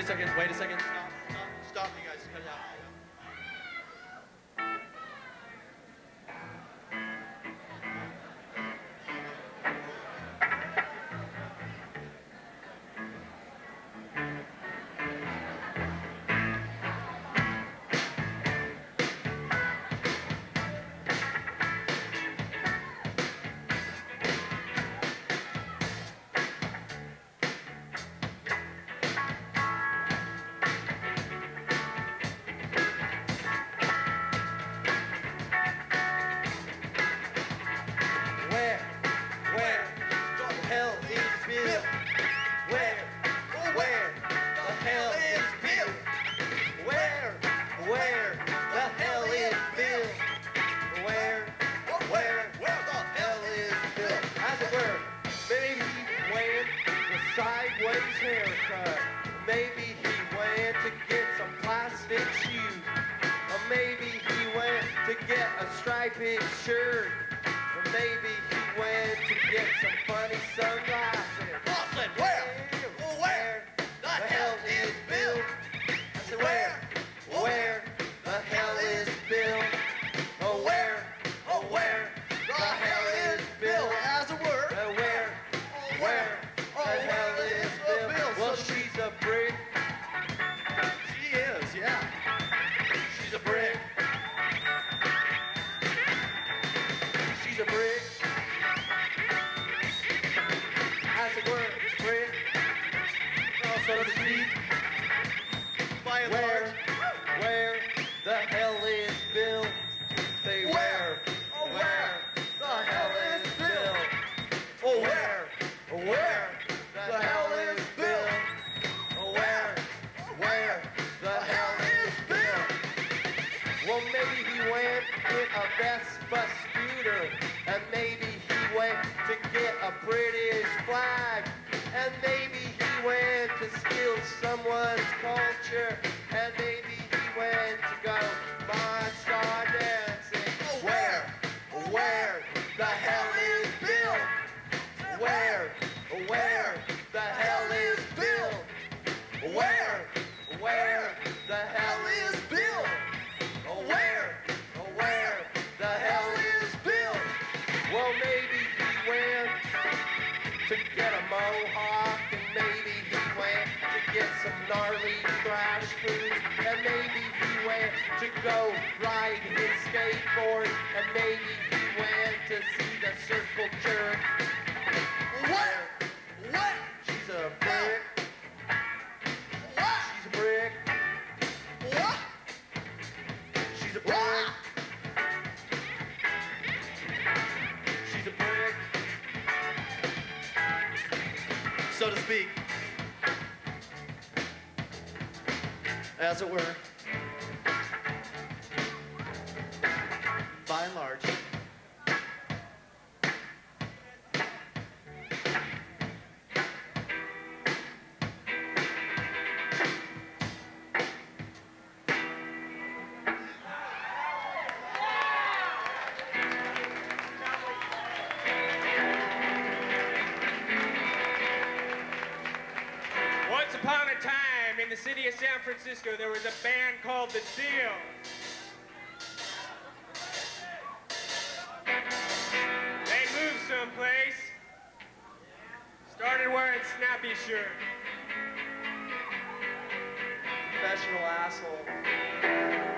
wait a second. Wait a second. Stop. Sideways haircut. Maybe he went to get some plastic shoes. Or maybe he went to get a striped shirt. Or maybe Oh, speak. By and Where, large. where the hell is Bill? Say where, Oh, where the hell is Bill? Oh, where, where the oh, hell is Bill? Oh, where, where the hell is Bill? Well, maybe he went in a Vespa scooter, and maybe he went to get a British flag, and maybe someone's culture, get some gnarly thrash foods, and maybe he went to go ride his skateboard, and maybe he went to see the circle jerk. What? What? She's a brick. What? She's a brick. What? She's a brick. She's a brick. So to speak. As it were. By and large. In the city of San Francisco, there was a band called The Seal. They moved someplace, started wearing snappy shirts. Professional asshole.